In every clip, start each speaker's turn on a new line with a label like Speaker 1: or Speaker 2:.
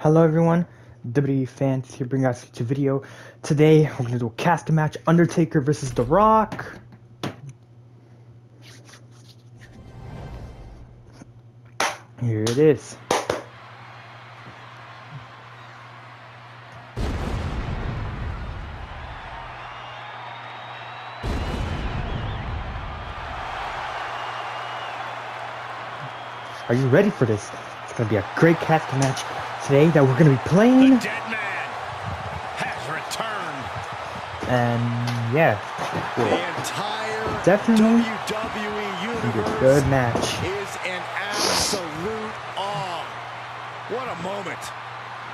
Speaker 1: Hello everyone, WWE fans here bringing us to video. Today we're gonna do a casket match, Undertaker versus The Rock. Here it is. Are you ready for this? It's gonna be a great casket match today that we're gonna be playing.
Speaker 2: The dead man has returned.
Speaker 1: And yeah,
Speaker 2: The entire
Speaker 1: Definitely
Speaker 2: WWE
Speaker 1: it's gonna a
Speaker 2: universe
Speaker 1: good match.
Speaker 2: is an absolute awe. What a moment.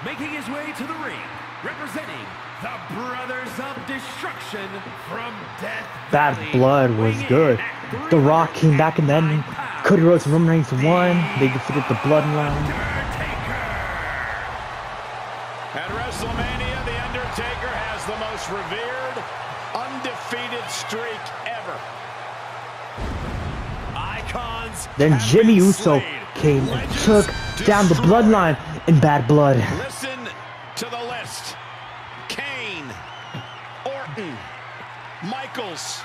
Speaker 3: Making his way to the ring, representing the Brothers of Destruction from Death
Speaker 1: Bad
Speaker 3: Valley,
Speaker 1: Blood was good. The Rock came back and then Cody Rhodes and Roman Reigns won. They defeated the Bloodline.
Speaker 3: Undertaker.
Speaker 2: At WrestleMania, The Undertaker has the most revered, undefeated streak ever. Icons.
Speaker 1: Then Jimmy Uso came and took down the
Speaker 2: destroyed.
Speaker 1: Bloodline in Bad Blood.
Speaker 2: Listen to the list. Kane, Orton, Michaels,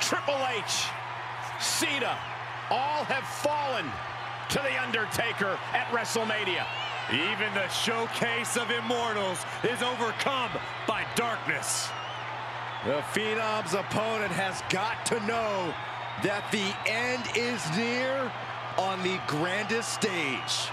Speaker 2: Triple H, Cena, all have fallen to The Undertaker at WrestleMania. Even the showcase of immortals is overcome by darkness. The Phenom's opponent has got to know that the end is near on the grandest stage.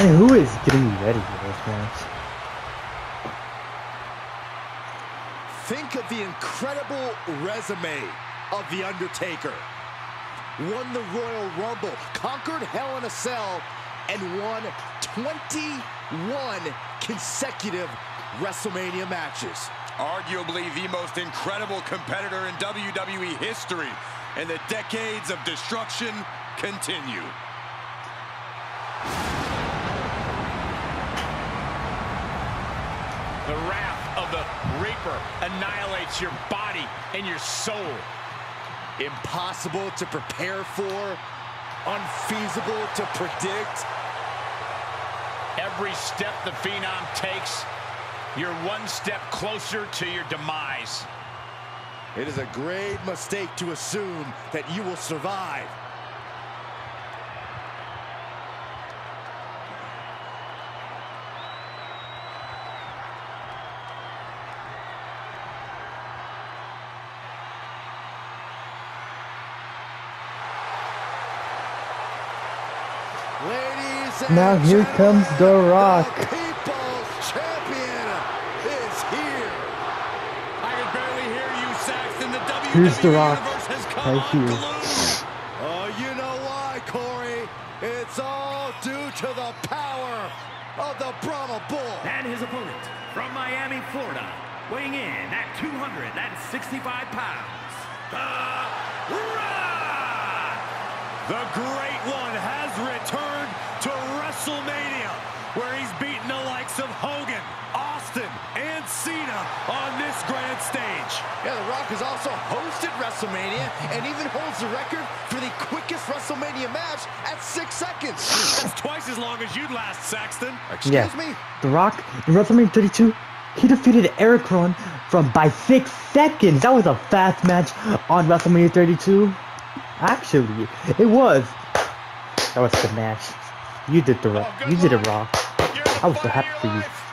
Speaker 1: Man, who is getting ready for this match?
Speaker 2: Think of the incredible resume of The Undertaker. Won the Royal Rumble, conquered Hell in a Cell, and won 21 consecutive WrestleMania matches.
Speaker 4: Arguably the most incredible competitor in WWE history, and the decades of destruction continue.
Speaker 2: The wrath of the Reaper annihilates your body and your soul. Impossible to prepare for, unfeasible to predict. Every step the Phenom takes, you're one step closer to your demise. It is a great mistake to assume that you will survive. Ladies and
Speaker 1: Now here comes The Rock.
Speaker 2: The People's Champion is here. I can barely hear you, Saxton. The WWE
Speaker 1: Here's The Rock,
Speaker 2: Universe
Speaker 1: right here.
Speaker 2: Oh, you know why, Corey? It's all due to the power of the Brahma Bull.
Speaker 3: And his opponent from Miami, Florida, weighing in at 265 pounds, The Rock.
Speaker 2: The Great One has returned to WrestleMania, where he's beaten the likes of Hogan, Austin, and Cena on this grand stage. Yeah, The Rock has also hosted WrestleMania and even holds the record for the quickest WrestleMania match at six seconds. That's twice as long as you'd last, Saxton. Excuse
Speaker 1: Yeah.
Speaker 2: me?
Speaker 1: The Rock in WrestleMania 32, he defeated Erick Rowan from by six seconds. That was a fast match on WrestleMania 32. Actually, it was. That was a good match. You did the.
Speaker 2: Oh,
Speaker 1: You did it,
Speaker 2: the
Speaker 1: I was so happy for you.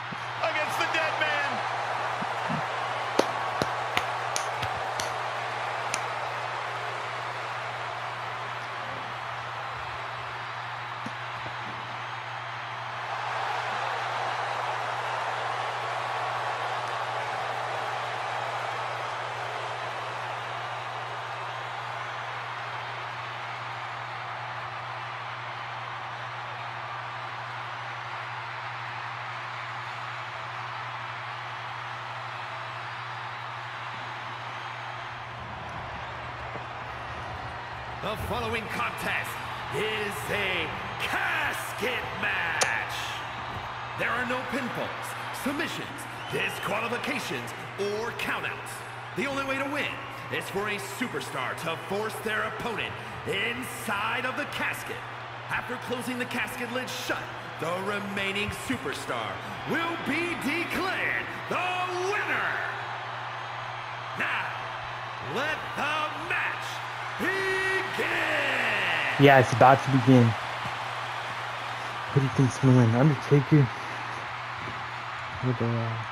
Speaker 2: The
Speaker 5: following contest is a casket match. There are no pinfalls, submissions, disqualifications, or countouts. The only way to win is for a superstar to force their opponent inside of the casket. After closing the casket lid shut, the remaining superstar will be declared the winner. Now, let the
Speaker 1: Yeah, it's about to begin. Who do you think's gonna win? Undertaker? Or The Rock?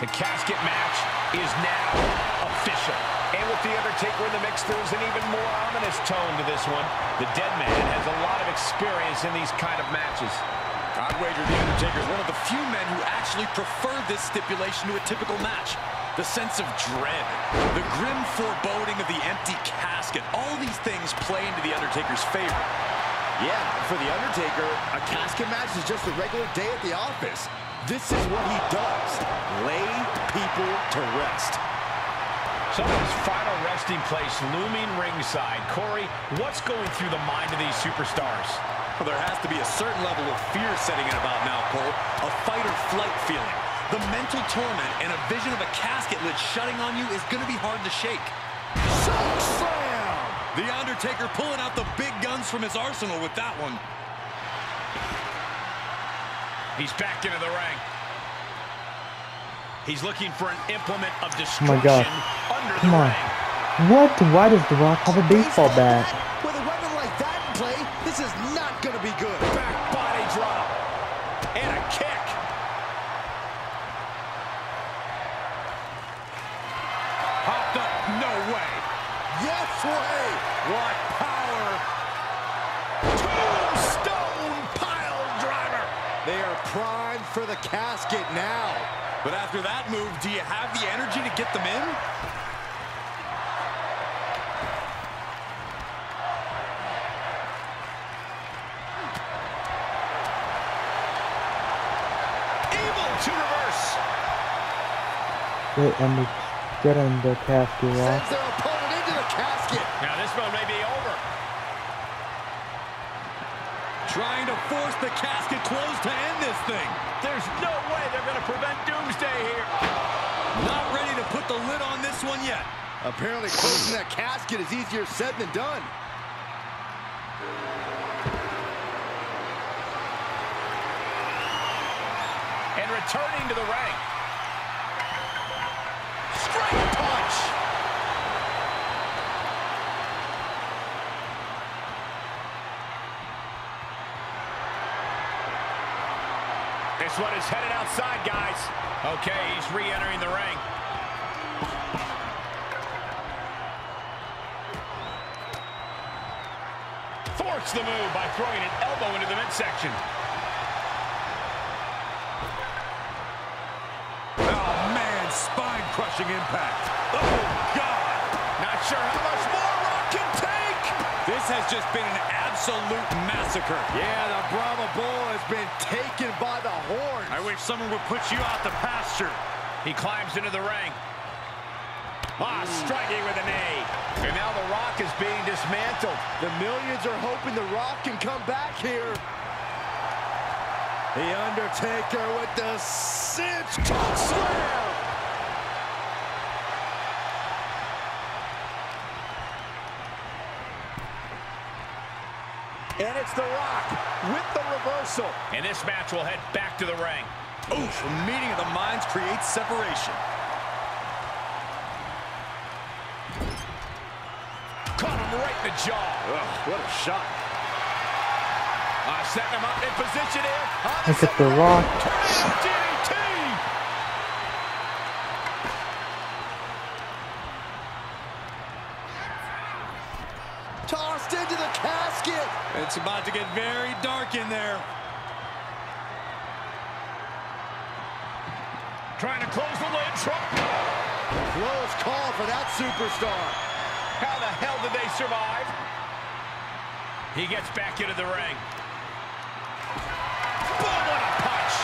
Speaker 3: The casket match is now official. And with The Undertaker in the mix, there's an even more ominous tone to this one. The Dead Man has a lot of experience in these kind of matches.
Speaker 4: I'd wager The Undertaker is one of the few men who actually prefer this stipulation to a typical match. The sense of dread, the grim foreboding of the empty casket, all these things play into The Undertaker's favor.
Speaker 2: Yeah, for The Undertaker, a casket match is just a regular day at the office. This is what he does, lay people to rest.
Speaker 3: Someone's final resting place looming ringside. Corey, what's going through the mind of these superstars?
Speaker 4: Well, there has to be a certain level of fear setting in about now, Cole. A fight or flight feeling. The mental torment and a vision of a casket lid shutting on you is going to be hard to shake.
Speaker 2: Choke slam!
Speaker 4: The Undertaker pulling out the big guns from his arsenal with that one.
Speaker 3: He's back into the ring. He's looking for an implement of destruction
Speaker 1: Oh
Speaker 3: destruction
Speaker 1: my God.
Speaker 3: under
Speaker 1: Come
Speaker 3: the
Speaker 1: on.
Speaker 3: ring.
Speaker 1: What? Why does The Rock have a baseball bat?
Speaker 2: With a weapon like that in play, this is not going to be good.
Speaker 3: Back body drop. And a kick.
Speaker 4: Hopped up, no way.
Speaker 2: Yes way!
Speaker 4: What power.
Speaker 3: Tombstone pile driver.
Speaker 2: They are primed for the casket now.
Speaker 4: But after that move, do you have the energy to get them in?
Speaker 3: Able to reverse.
Speaker 1: Get under, get in the casket, Rock.
Speaker 2: Sends their opponent into the casket.
Speaker 3: Now this one may be over.
Speaker 4: Trying to force the casket closed to end this thing.
Speaker 3: There's no way they're going to prevent Doomsday here.
Speaker 4: Not ready to put the lid on this one yet.
Speaker 2: Apparently closing that casket is easier said than done.
Speaker 3: And returning to the ring. Straight punch. This one is headed outside, guys. Okay, he's re-entering the ring. The move by throwing an elbow into the midsection.
Speaker 4: Oh, man, spine-crushing impact. Oh, God.
Speaker 3: Not sure how much more Rock can take.
Speaker 4: This has just been an absolute massacre.
Speaker 2: Yeah, the Brahma Bull has been taken by the horns.
Speaker 4: I wish someone would put you out the pasture.
Speaker 3: He climbs into the ring. Ah, striking with a knee. And now The Rock is being dismantled.
Speaker 2: The millions are hoping The Rock can come back here. The Undertaker with the cinch choke slam. And it's The Rock with the reversal.
Speaker 3: And this match will head back to the ring.
Speaker 4: Oof, a meeting of the minds creates separation.
Speaker 3: Caught him right in the jaw.
Speaker 2: Ugh, what a shot.
Speaker 3: Uh, setting him up in position here. On
Speaker 1: Look at The Rock.
Speaker 3: DDT.
Speaker 2: Tossed into the casket.
Speaker 4: It's about to get very dark in there.
Speaker 3: Trying to close the lid.
Speaker 2: Close call for that superstar.
Speaker 3: How the hell did they survive? He gets back into the ring. Boom, what a punch.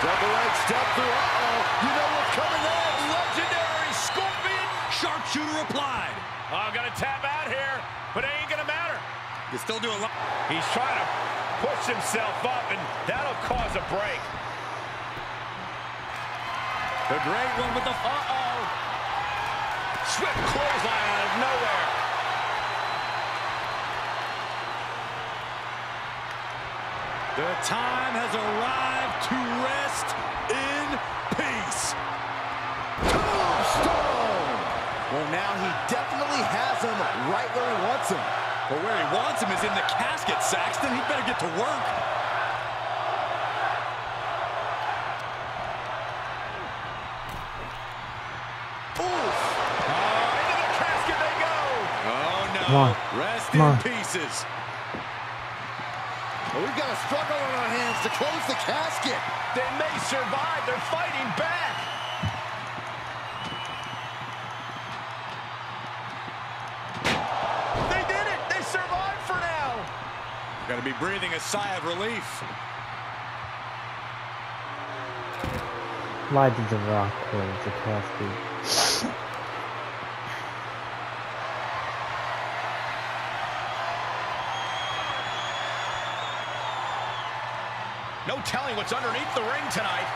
Speaker 2: Double leg step through. Uh-oh. You know what's coming next.
Speaker 3: Legendary Scorpion
Speaker 4: sharpshooter applied.
Speaker 3: Oh, I'm gonna tap out here, but it ain't gonna matter.
Speaker 4: You still do a lot.
Speaker 3: He's trying to push himself up, and that'll cause a break.
Speaker 4: The great one with the... Uh-oh.
Speaker 3: Swift clothesline out of nowhere.
Speaker 4: The time has arrived to rest in peace.
Speaker 2: Tombstone! Well, now he definitely has him right where he wants him.
Speaker 4: But where he wants him is in the casket, Saxton. He better get to work.
Speaker 3: Oof. Oh, into the casket they go.
Speaker 4: Oh, no.
Speaker 1: Come on.
Speaker 4: Rest
Speaker 1: Come
Speaker 4: in
Speaker 1: on.
Speaker 4: pieces.
Speaker 2: Well, we've got a struggle on our hands to close the casket.
Speaker 3: They may survive. They're fighting back. They did it. They survived for now.
Speaker 4: Got to be breathing a sigh of relief.
Speaker 1: Legends of Rock was the casket.
Speaker 3: No telling what's underneath the ring tonight.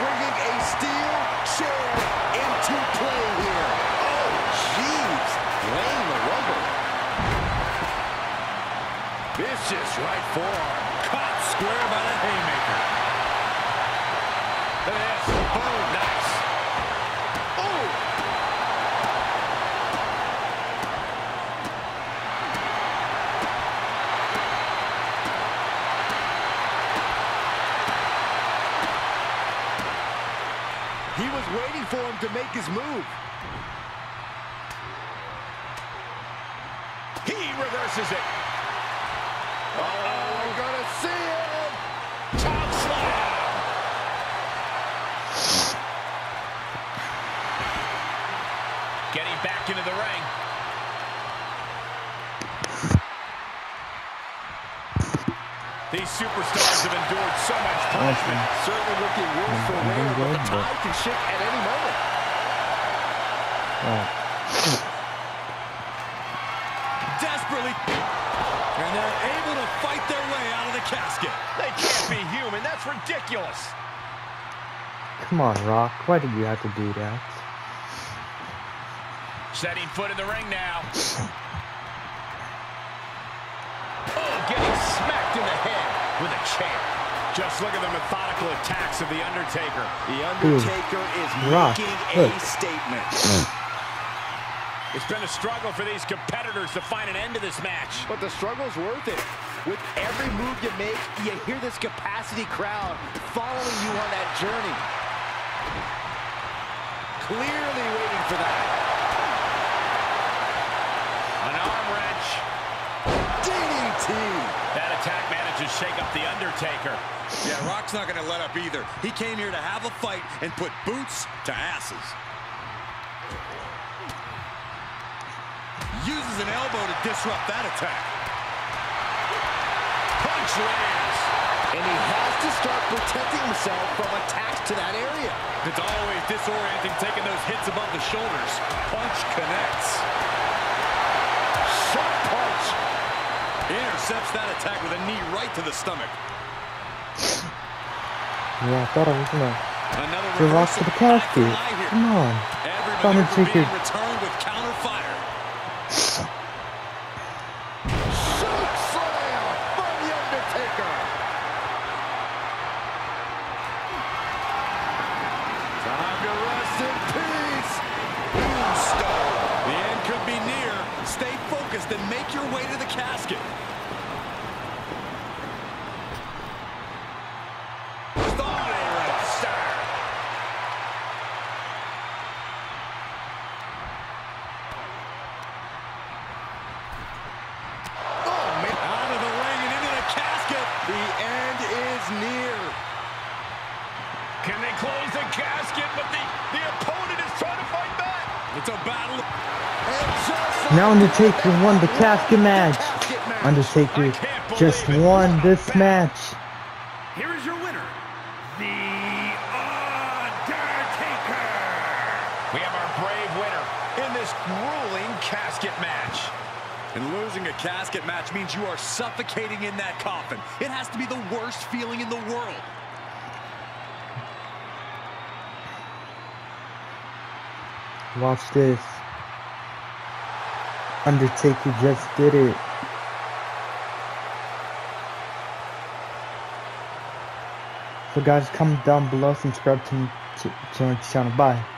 Speaker 2: Bringing a steel chair into play here. Oh, jeez. Laying the rubber.
Speaker 3: Vicious right forearm.
Speaker 4: Caught square by the haymaker.
Speaker 3: Look at this. Boom. Nice. Ooh.
Speaker 2: He was waiting for him to make his move.
Speaker 3: He reverses it.
Speaker 2: Oh, we're gonna see it.
Speaker 3: Top slam. Getting back into the ring. These superstars have endured so much punishment.
Speaker 2: Certainly looking worse for
Speaker 1: I'm
Speaker 2: wear, but
Speaker 1: good,
Speaker 2: the
Speaker 1: but-
Speaker 2: tide can shift at any moment.
Speaker 1: Oh,
Speaker 4: Desperately. And they're able to fight their way out of the casket.
Speaker 3: They can't be human. That's ridiculous.
Speaker 1: come on, Rock. Why did you have to do that?
Speaker 3: Setting foot in the ring now. Oh, getting smacked in the head with a chair. Just look at the methodical attacks of The Undertaker.
Speaker 2: The Undertaker is
Speaker 1: Rock,
Speaker 2: making
Speaker 1: look.
Speaker 2: a statement.
Speaker 3: It's been a struggle for these competitors to find an end to this match.
Speaker 2: But the struggle's worth it. With every move you make, you hear this capacity crowd following you on that journey. Clearly waiting for that. DDT.
Speaker 3: That attack manages to shake up The Undertaker.
Speaker 4: Yeah, Rock's not going to let up either. He came here to have a fight and put boots to asses. Uses an elbow to disrupt that attack.
Speaker 3: Punch lands.
Speaker 2: And he has to start protecting himself from attacks to that area.
Speaker 4: It's always disorienting taking those hits above the shoulders. Punch connects. He intercepts that attack with a knee right to the stomach.
Speaker 1: Yeah, I thought I was gonna
Speaker 4: Another
Speaker 1: give Rock to the casket.
Speaker 4: Eye.
Speaker 1: Come on.
Speaker 4: Every
Speaker 1: Thought
Speaker 4: maneuver
Speaker 1: Undertaker-
Speaker 4: being returned with counter fire.
Speaker 2: Choke slam from The Undertaker. Time to rest in peace.
Speaker 4: Tombstone. The end could be near. Stay focused and make your way to the casket.
Speaker 3: Buster.
Speaker 2: Oh, man.
Speaker 4: Out of the ring and into the casket.
Speaker 2: The end is near.
Speaker 3: Can they close the casket? But the, the opponent is trying to fight back.
Speaker 4: It's a battle.
Speaker 2: And just
Speaker 1: Now Undertaker won the casket match. Undertaker
Speaker 3: I can't believe
Speaker 1: just won this match.
Speaker 5: Here is your winner, The Undertaker.
Speaker 3: We have our brave winner in this grueling casket match.
Speaker 4: And losing a casket match means you are suffocating in that coffin. It has to be the worst feeling in the world.
Speaker 1: Watch this. Undertaker just did it. So guys, comment down below, subscribe to, to, to my channel. Bye.